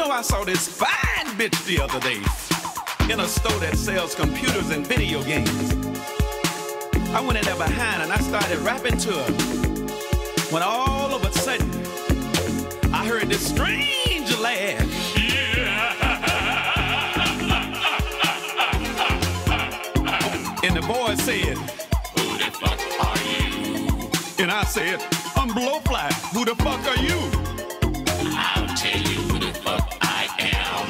I saw this fine bitch the other day in a store that sells computers and video games. I went in there behind and I started rapping to her. When all of a sudden, I heard this strange laugh. And the boy said, Who the fuck are you? and I said, I'm Blowfly. Who the fuck are you? I'll tell you am.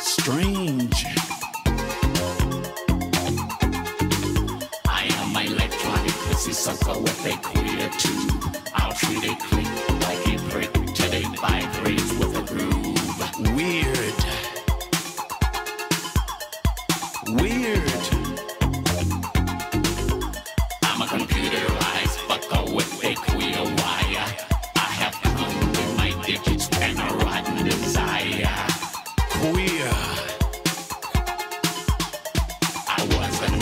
Strange. I am my electronic pussy sucker with a queer tube. I'll treat a click like a brick till it vibrates with a groove. Weird. Weird. I'm a computerized fucker Made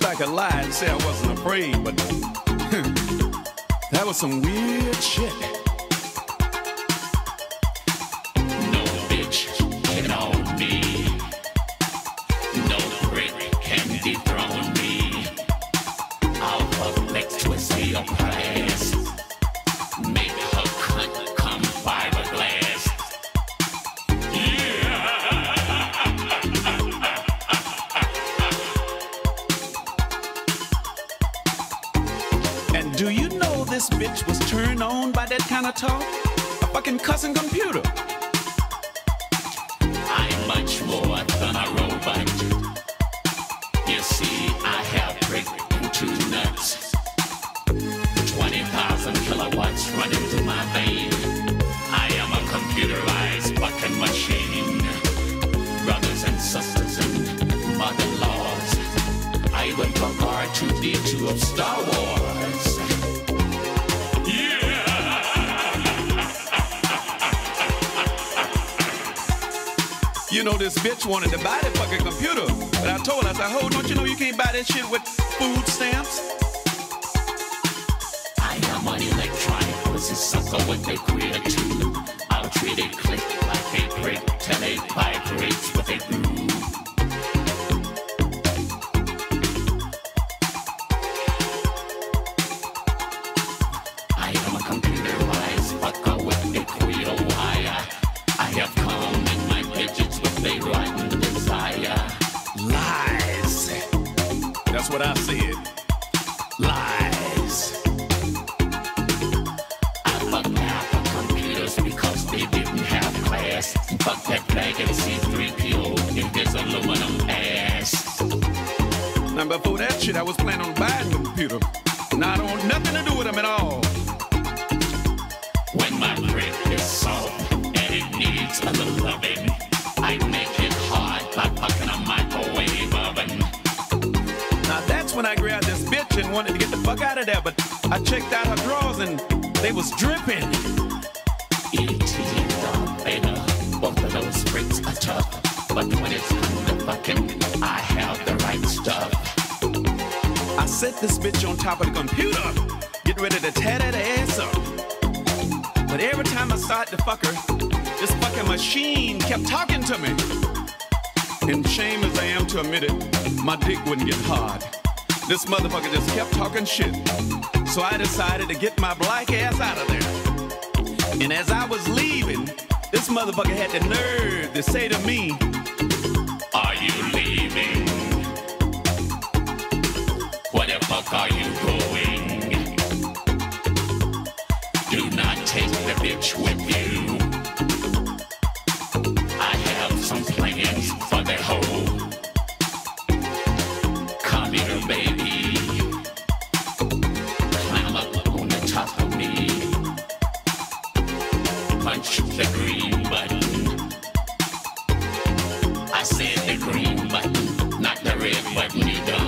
wish I could lie and say I wasn't afraid, but that was some weird shit. Bitch was turned on by that kind of talk? A fucking cussing computer. I'm much more than a robot. You see, I have brick and two nuts. 20,000 kilowatts running through my vein. I am a computerized fucking machine. Brothers and sisters and mother-in-laws. I went from R2D2 of Star Wars. You know, this bitch wanted to buy that fucking computer. But I told her, I said, Ho, don't you know you can't buy that shit with food stamps? I am an electronic pussy sucker with a tube. I'll treat it click like a brick till it vibrates with a groove. I am a computerized fucker with a queer wire. I have come That's what I said. Lies. I fuck half of computers because they didn't have class. Fuck that bag and C3PO in his aluminum ass. Now, before that shit, I was planning on buying a computer. Now, I don't want nothing to do with them at all. Wanted to get the fuck out of there. But I checked out her drawers and they was dripping. E.T. Darth Vader, both of those bricks are tough. But when it's come to fucking, I have the right stuff. I set this bitch on top of the computer, get ready to tear that ass up. But every time I started to fuck her, this fucking machine kept talking to me. And shame as I am to admit it, my dick wouldn't get hard. This motherfucker just kept talking shit. So I decided to get my black ass out of there. And as I was leaving, this motherfucker had the nerve to say to me, Are you leaving? Where the fuck are you going? Do not take the bitch with you. Said the green button, not the red button.